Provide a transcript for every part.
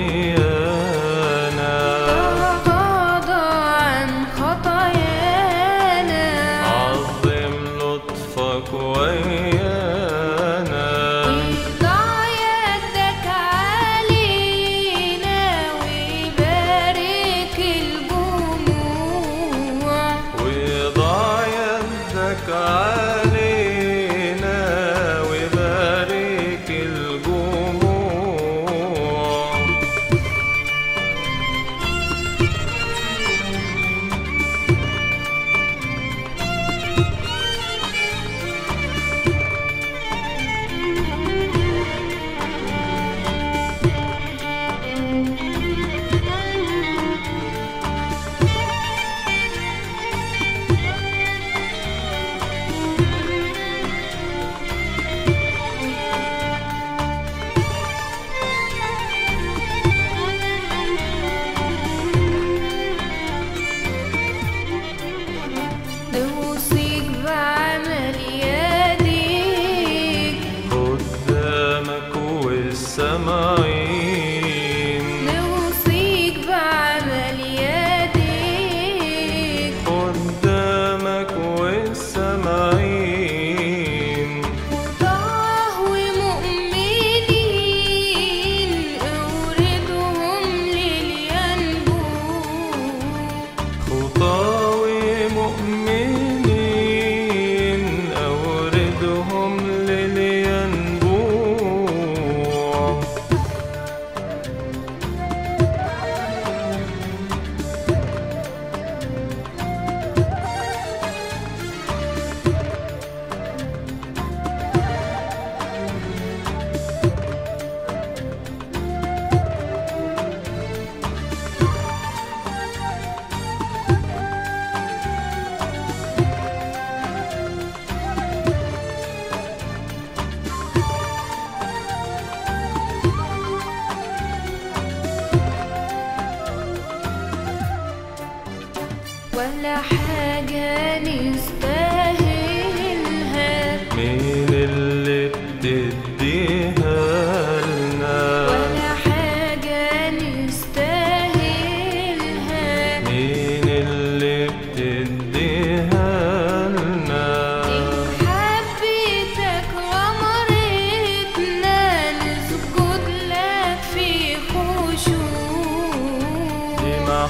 में ولا حاجة نستاهلها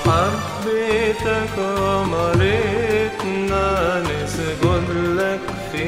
محبتك غمرتنا نسجد لك في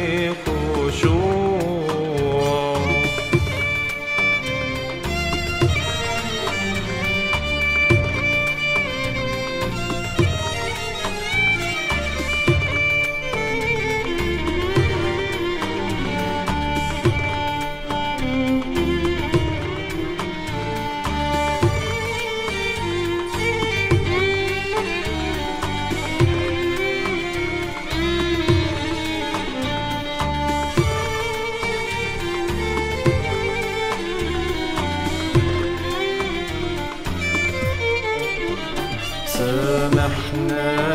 Amen.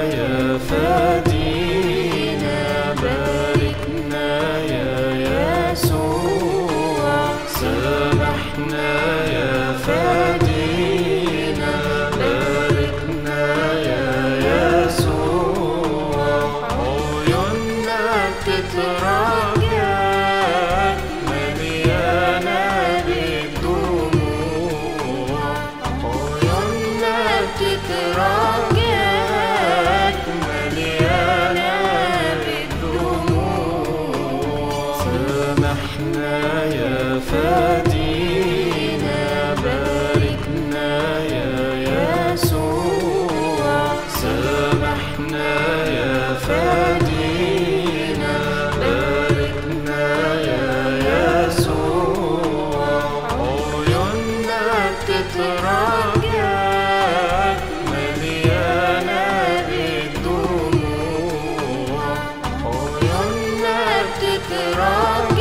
keeper of